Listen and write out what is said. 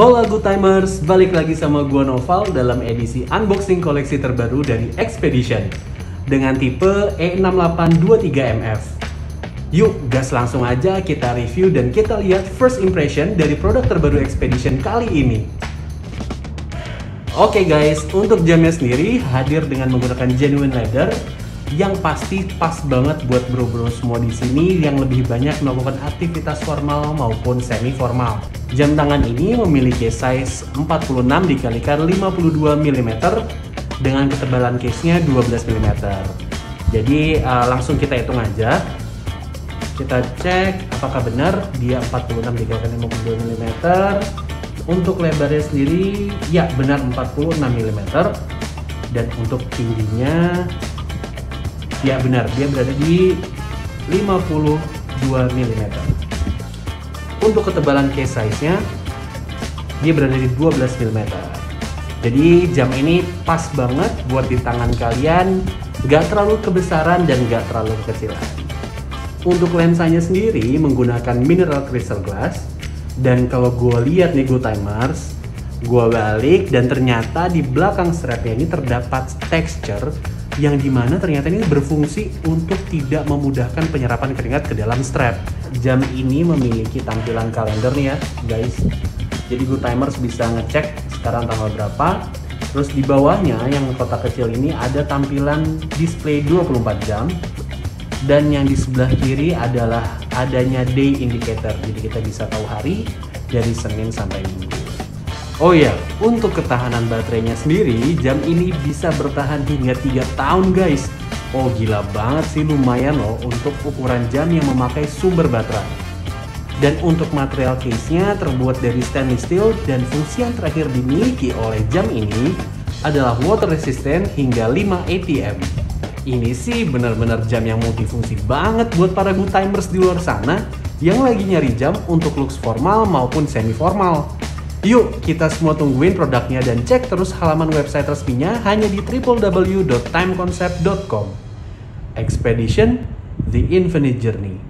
Hola Good Timers, balik lagi sama gua Noval dalam edisi unboxing koleksi terbaru dari Expedition dengan tipe E E6823MF. Yuk, gas langsung aja kita review dan kita lihat first impression dari produk terbaru Expedition kali ini. Oke guys, untuk jamnya sendiri hadir dengan menggunakan genuine leather yang pasti pas banget buat bro-bro semua di sini yang lebih banyak melakukan aktivitas formal maupun semi formal. Jam tangan ini memiliki size 46 dikalikan 52 mm dengan ketebalan case-nya 12 mm. Jadi uh, langsung kita hitung aja. Kita cek apakah benar dia 46 dikalikan 52 mm. Untuk lebarnya sendiri ya benar 46 mm dan untuk tingginya Ya benar, dia berada di 52 mm. Untuk ketebalan case size-nya, dia berada di 12 mm. Jadi jam ini pas banget buat di tangan kalian, gak terlalu kebesaran dan gak terlalu kekecilan. Untuk lensanya sendiri menggunakan mineral crystal glass, dan kalau gue lihat nih Good Timers, gue balik dan ternyata di belakang strapnya ini terdapat texture yang di mana ternyata ini berfungsi untuk tidak memudahkan penyerapan keringat ke dalam strap. Jam ini memiliki tampilan kalender nih ya guys. Jadi good timers bisa ngecek sekarang tanggal berapa. Terus di bawahnya yang kotak kecil ini ada tampilan display 24 jam. Dan yang di sebelah kiri adalah adanya day indicator. Jadi kita bisa tahu hari dari Senin sampai Minggu. Oh iya, untuk ketahanan baterainya sendiri, jam ini bisa bertahan hingga 3 tahun guys. Oh gila banget sih, lumayan loh untuk ukuran jam yang memakai sumber baterai. Dan untuk material case-nya terbuat dari stainless steel dan fungsi yang terakhir dimiliki oleh jam ini adalah water resistant hingga 5 ATM. Ini sih benar-benar jam yang multifungsi banget buat para good timers di luar sana yang lagi nyari jam untuk looks formal maupun semi formal. Yuk kita semua tungguin produknya dan cek terus halaman website resminya hanya di www.timeconcept.com. Expedition The Infinite Journey.